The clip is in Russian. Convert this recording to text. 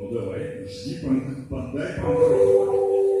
Ну давай, жди, пан- подай панк